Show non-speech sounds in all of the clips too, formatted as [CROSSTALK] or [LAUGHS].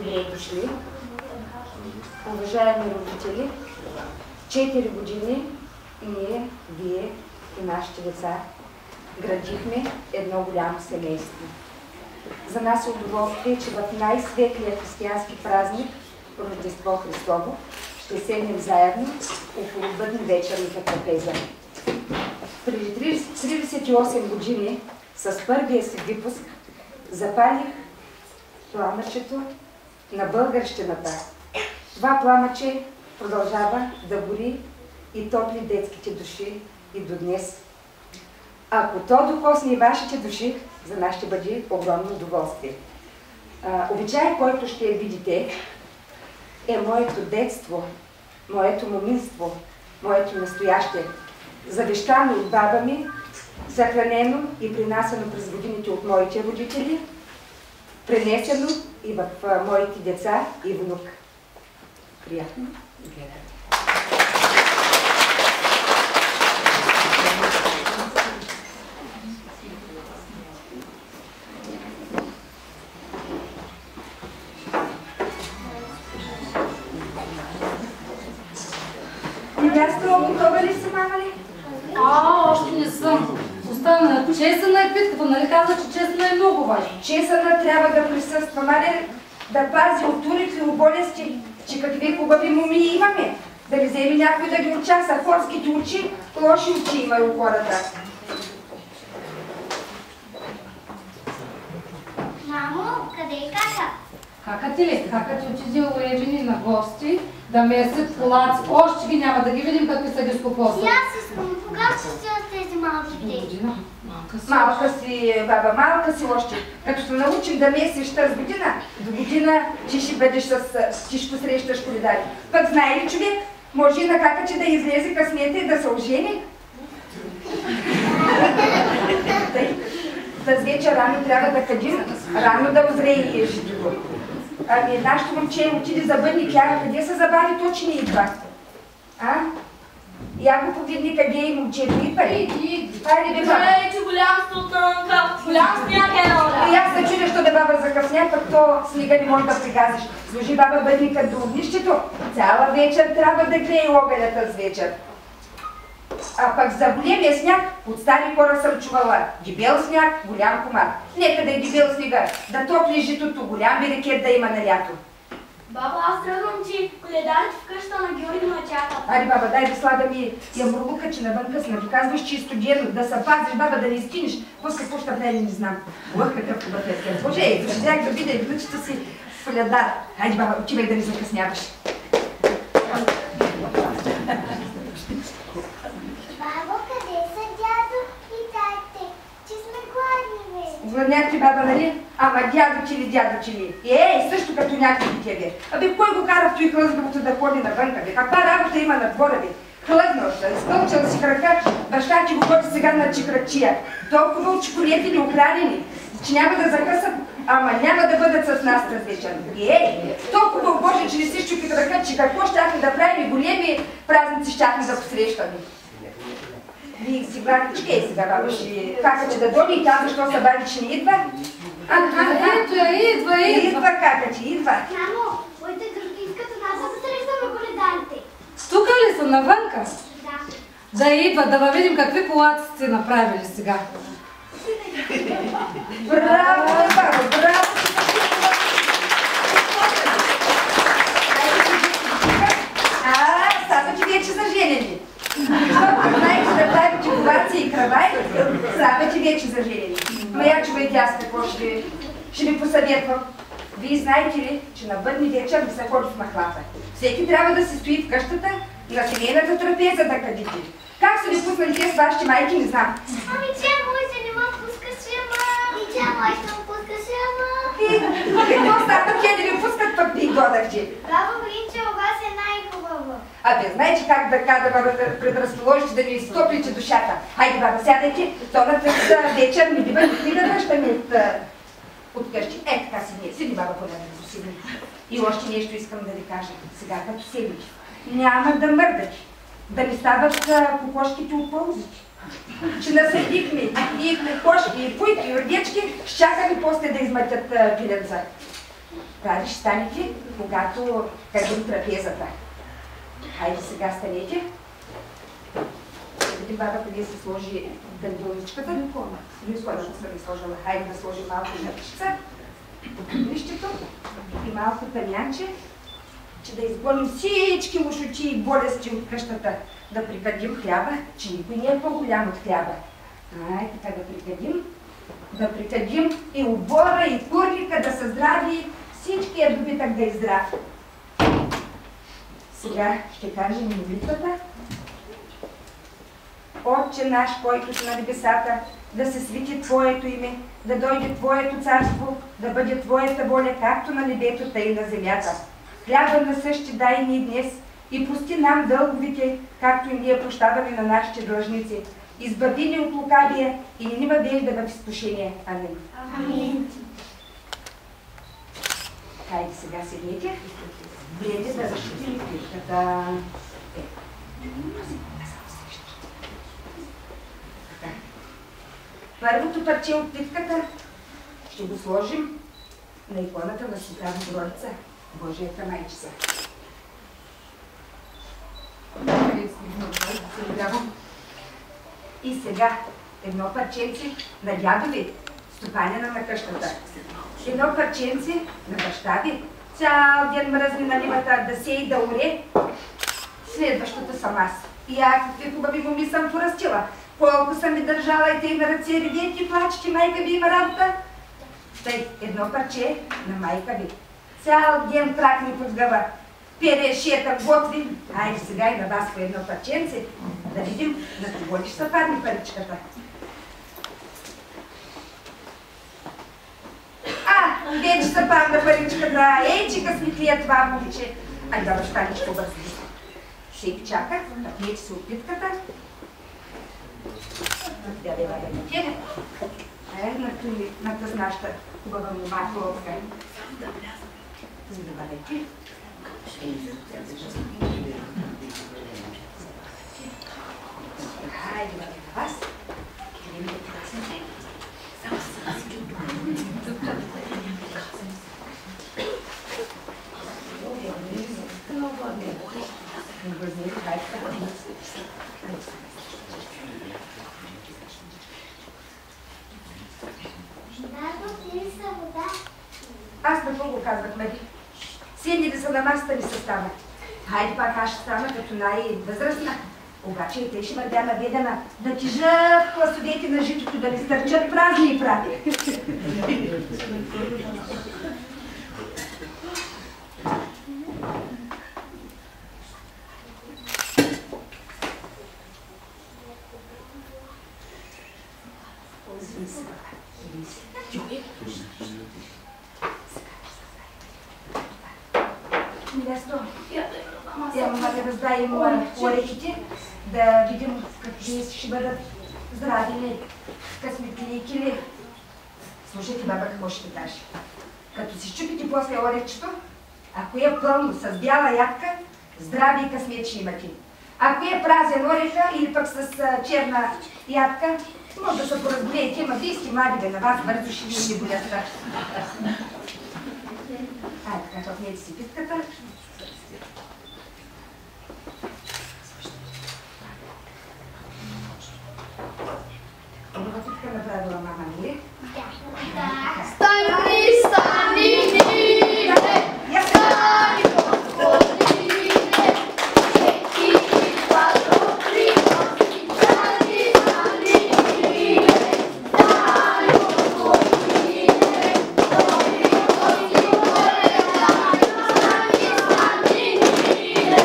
Добре дошли. Уважаеми родители, 4 години ние, вие и нашите деца градихме едно голямо семейство. За нас е удоволствие, че в най-светлия християнски празник, Рождество Христово, ще седнем заедно около бъдни вечерната трапеза. Преди 38 години с първия си випуск запалих пламъчето на българщината. Това пламъче продължава да гори и топли детските души и до днес. Ако то докосне и вашите души, за нас ще бъде огромно удоволствие. обичай, който ще видите, е моето детство, моето моминство, моето настояще, завещано от баба ми, съхранено и принасено през годините от моите родители, пренесено и в моите деца и внук. Приятно гледате. Някой да ги учаса. Хорските очи, лоши очи има у хората. Мамо, къде е кака? Кака ти ли? Кака ти отиде уедени на гости, да месят колаци. Още ги няма да ги видим какви са ги скопоса. И аз искам. Кога ще стоят тези малките? Година. Малка си. Малка си, баба, малка си още. Като се научим да месиш тази година, до година ти ще бъдеш с тишко срещаш коледари. Пък знае ли човек, може и на кака, че да излезе късмета и да се ожени. Тъй, вечер рано трябва да кадим, рано да озрее и ежедиво. Ами нашето момче отиде за бъдни кяра, къде се забави, то че не идва. А? Я го погледни къде е момчето, идва ли? Иди, Хайде, бе, баба. Ей, че голям султанка, голям сняг е И аз се чудя, що да баба закъсня, пък то снега не може да пригазиш. Служи баба бъдника до огнището, цяла вечер трябва да грее огънята с вечер. А пък за големия сняг от стари хора съм чувала. Дебел сняг, голям комар. Нека да е дебел снега, да топли житото, голям берекет да има на лято. Баба, аз тръгвам, че коледарите в къща на Георги ме чакат. Ари, баба, дай да слага ми ямурлука, че навън късна. Ти казваш, че е студено, да се пазиш, баба, да не изкинеш. Пуска пуща време, не знам. Лъх какъв хубав е. Боже, ей, взях да видя внучета си в колядар. Хайде, баба, отивай да не закъсняваш. Бабо, къде са дядо и тате? Че сме Гладняк ти баба, нали? Ама дядо ти ли, дядо ли? Ей, също като някакви тебе. Абе, кой го кара в той хлъзгавото да ходи навънка, бе? Каква работа има на двора, бе? Хлъзнал се, изкълчал си крака, баща ти го ходи сега на чикрачия. Толкова ни охранени, че няма да закъсат, ама няма да бъдат с нас тази вечер. Ей, толкова Боже, че не си щупи крака, че какво щяхме да правим, големи празници щяхме да посрещаме. Вие си братичка и сега баба ще кака, че да доди и тя защо се бави, че не идва? А, а, а, Ето я, идва, идва. идва кака, че идва. Мамо, моите у нас да посрещаме коледарите. Тук ли са навънка? Да. Да идва, да видим какви колаци сте направили сега. Браво, баба, браво! А, става, че вече са женени. Защото знаете да правите коваци и кравай, че вече са женени. Но я чувайте аз какво ще ви, ще ви посъветвам. Вие знаете ли, че на бъдни вечер не се ходи в махлата. Всеки трябва да се стои в къщата на семейната трапеза да кадите. Как са ви пуснали те с вашите майки, не знам. Ами, че моите не ме пускаше, ама. И че моите ме пускаше, ама. И какво става, те да ви пускат пък ви годахте? Баба Бринче, у вас е най-хубаво. Абе, знаете как да ка да ме предразположите, да ми изтоплите душата? Хайде, баба, сядайте, тоната за вечер ми бива никой да връщаме от, а, от къщи. Е, така си ние. Седи, баба, поне да седи. И още нещо искам да ви кажа. Сега, като седите, няма да мърдате. Да не стават кокошките от ползите. Че насъдихме и кокошки, и пуйки, и ордечки, ли после да измътят пиленца. Тази ще станете, когато кадим трапезата. Хайде сега станете. Ще видим баба къде се сложи дънбълничката. Люсконата съм ви сложила. Хайде да сложим малко жърчица по лището и малко тамянче, че да изгоним всички мушучи и болести от къщата. Да прикадим хляба, че никой не е по-голям от хляба. Ай, така да прикадим. Да прикадим и обора, и курлика да са здрави, всички е добитък да е здрав. Сега ще кажем молитвата. Отче наш, който си на небесата, да се свети Твоето име, да дойде Твоето царство, да бъде Твоята воля, както на небето, тъй и на земята. Хляба на същи дай ни днес и пусти нам дълговите, както и ние прощаваме на нашите длъжници. Избави ни от лукавия и не ни въвежда в изкушение. Амин. Амин. Хайде сега седнете. Влезе да защити ликвидката. Е. Първото парче от плитката ще го сложим на иконата на Света Богородица, Божията майчица. И сега едно парченце на дядо ви, стопанина на къщата. Едно парченце на баща ви, цял ден мръзни на ливата да се и да уре. Следващата съм аз. И аз какви хубави моми съм порастила. Колко съм ви държала и те на ръце, и плачете, майка ви има работа. Тъй, едно парче на майка ви. Цял ден трак ми подгъва. Пере, шета, готви. Айде сега и на вас по едно парченце, да видим на кого ли ще падне паричката. А, вече се падна паричката. Ей, че късметлия това момиче. Айде да бащанич по-бързо. Ще ви чака, напнете се от питката. Да, да, да, да, Е, на тази нашата хубава мома, хлопка. Заварете. Хайде, бъде на вас. Килимите красните. Надо Аз на го казвах, Мари? Седни да са на масата ми състава. Хайде пак аз ще стана като най-възрастна. Обаче и те ще бъде наведена да тижат класовете на житото, да ви стърчат празни и прати. Лесно. Сега мама да раздаем орехите, да видим какви ще бъдат здрави ли, късметлики ли. Слушайте, баба, какво ще каже. Като си щупите после орехчето, ако е пълно с бяла ядка, здрави и късмет ще имате. Ако е празен ореха или пък с черна ядка, може да се поразболеете, ама вие сте млади, бе, на вас бързо ще ви не болестта. Айде, така, отнете си питката. Хубава питка направила мама, нали? Да. Стани, стани, ние, Я стани, Господине, четири, quattro, три, стани, стани, ние, стани, Господине, стани, Господине, стани, стани, ние,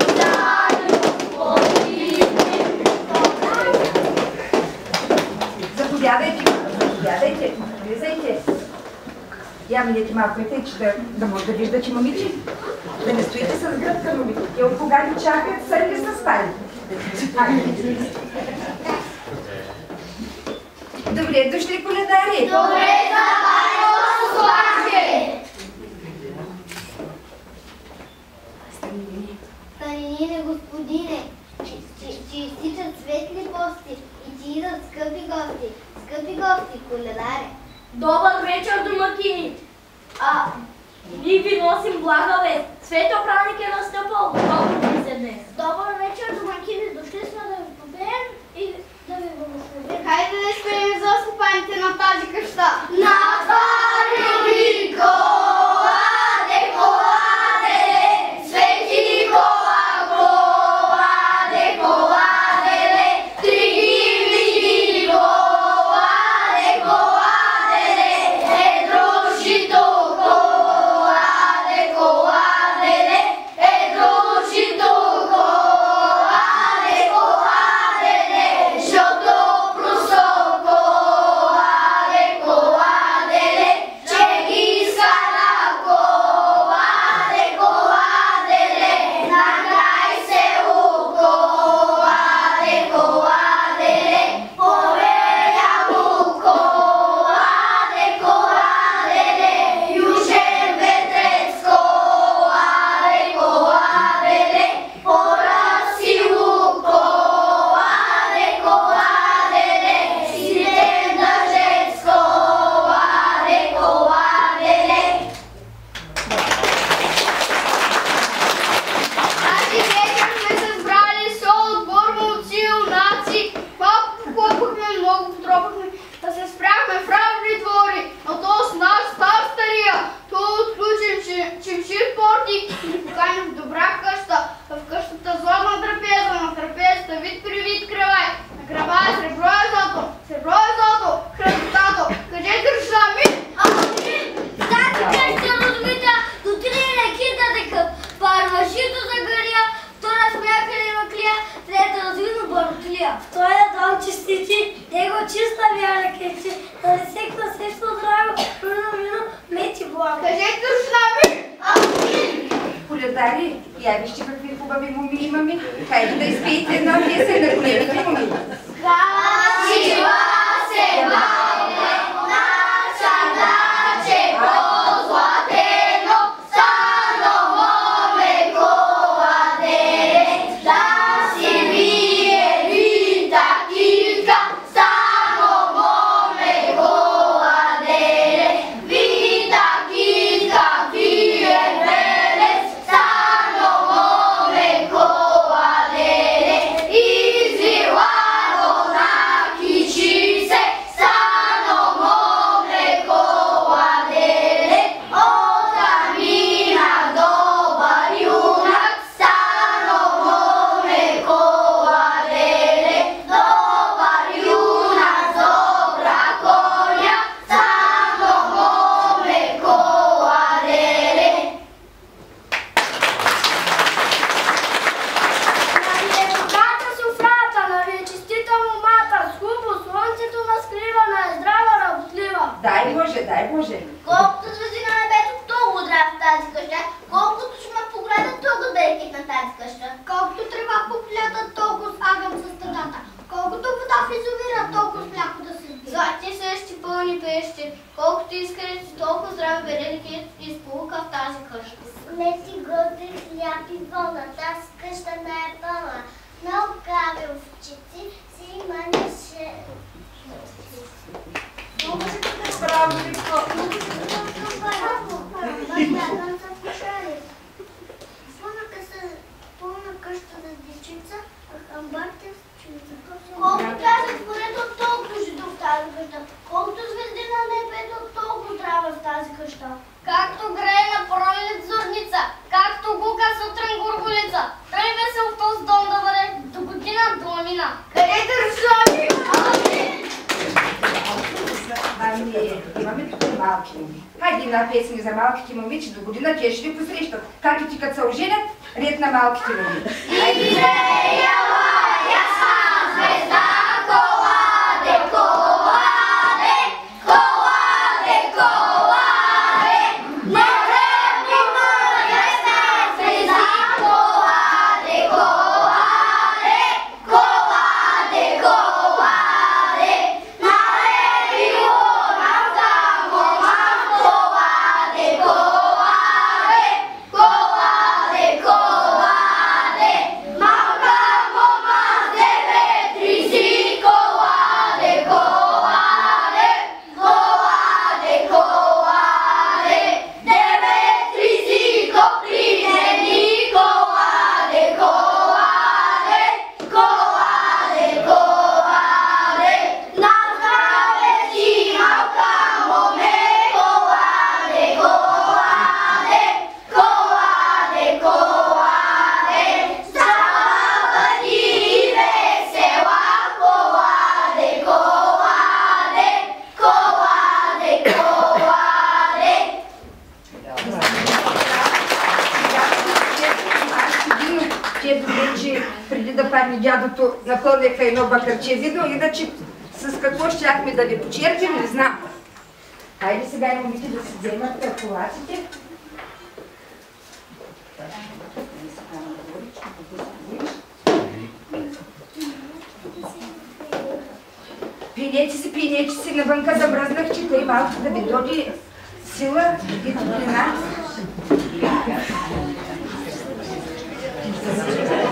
стани, Господине. Заповядайте, заповядайте, влизайте. Малко и че да, да може да виждате момиче. Да не стоите с гръб към момиче. Те от кога ги чакат, сами са. Айде. Добре, дошли коледари. Добре, заварено слаже! Станине, господине, че, че, че изтичат светли гости и ти идат скъпи гости. Скъпи гости, коледаре. Добър вечер, домакини! А, ние ви носим блага вест. Свето празник е настъпал. Добро ви се днес. Добър вечер, домакини. Дошли сме да ви победим и да ви благословим. Хайде да изпеем за скупаните на тази къща. На Коладе, чимшир портик и ни покани в добра къща. В къщата златна трапеза, на трапезата вид при вид кръвай. На кръва е сребро е злато, сребро е злато, хръстото. Кажете ръчна ми? Тази къща развита до три рекита дека. Първа жито загоря, втора смяка ли маклия, трета развина баротлия. Втория дом чистичи, него чиста вяра кечи, да не секна също здраво, руно вино, мечи благо. Кажете ръчна ми? Полетари, я вижте какви хубави моми имаме. Хайде да изпиете [LAUGHS] една здрави берекет и сполука в тази къща. Лети годи хляб и вода, тази къща не е пълна. Много крави овчици си имаше. Браво, Вико. Пълна къща за дечица, а хамбарите Колкото казах порето, толкова жидо в тази къща. Колкото звезди на небето, толкова здрава в тази къща. Както грее на пролет зорница, както гука сутрин гургулица. Тъй весел в този дом да бъде до година до мина. Където ръчна Ами, имаме тук малки моми. Хайде една песен за малките моми, че до година те ще ви посрещат. Както ти като се оженят, ред на малките моми. Излеяла падне дядото напълняха едно бакърче видно, иначе с какво щяхме да ви почерпим, не знам. Хайде сега и момите да си вземат калкулациите. Пинете си, пинете си, навънка забръзнах, че тъй малко да ви доди сила и топлина. Това,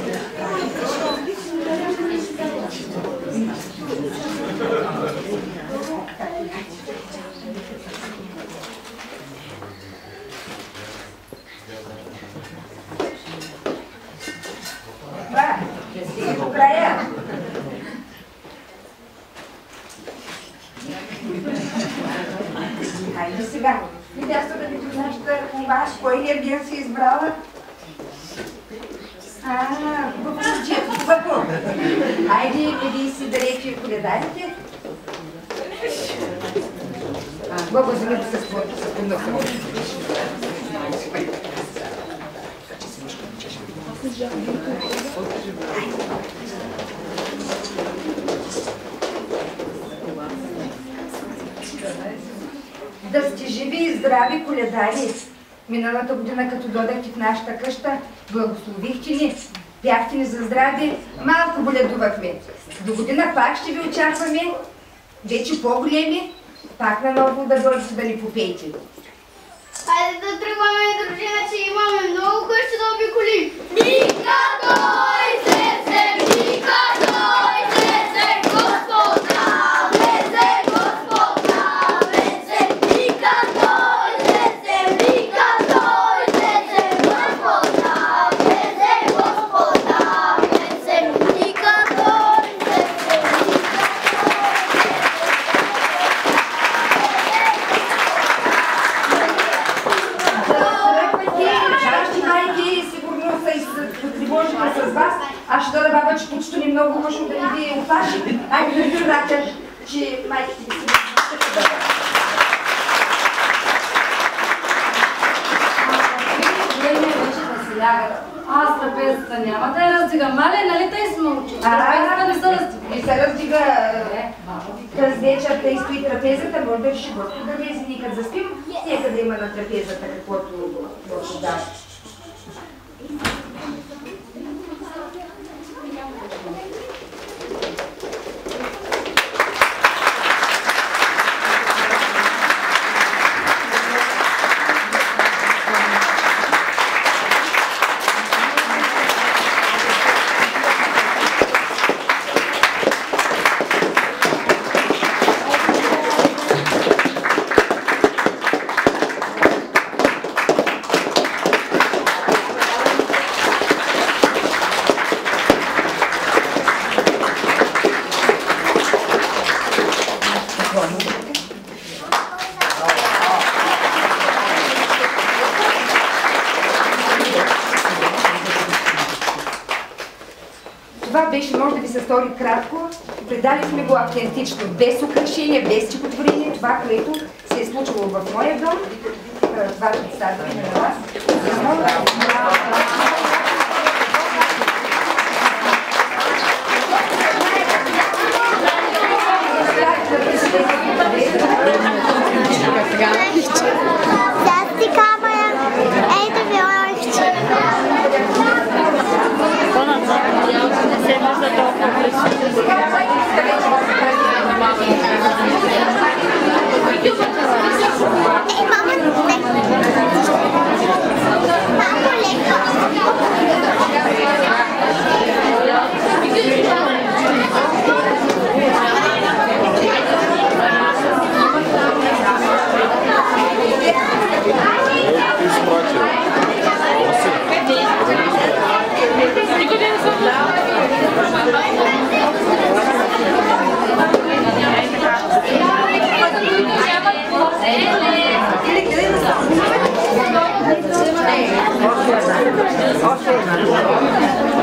съпомнахме. Да сте живи и здрави коледари. Миналата година, като додахте в нашата къща, благословихте ни, бяхте ни за здраве, малко боледувахме. До година пак ще ви очакваме, вече по-големи, пак наново да дойдете да ни попеете. Хайде да тръгваме, дружина, че имаме много къщи да обиколим. Ника дойде се, ника дойде се, Господа, влезе, Господа, влезе, ника дойде се, ника дойде се, Господа, влезе, Господа, влезе, ника дойде се, ника Тръгвайте, чащи майки, сигурно са и с- потревожиха с вас. Аз ще дойда баба, че кучето ни много лошо да не ви опаши. Айде да ви вратя, че майките ви си Време е вече да се лягат. Аз трапезата няма да я раздигам. Мале, нали тъй сме учили? А, Трапезата не се раздига. И се раздига. През вечерта и стои трапезата, може да реши Господ да влезе никъде да спим. Нека да има на трапезата каквото Господ дава. Това беше, може да ви се стори кратко, го автентично, без украшения, без стихотворение, това, което се е случило в моя дом, това представяме на вас. Osiem. Osiem.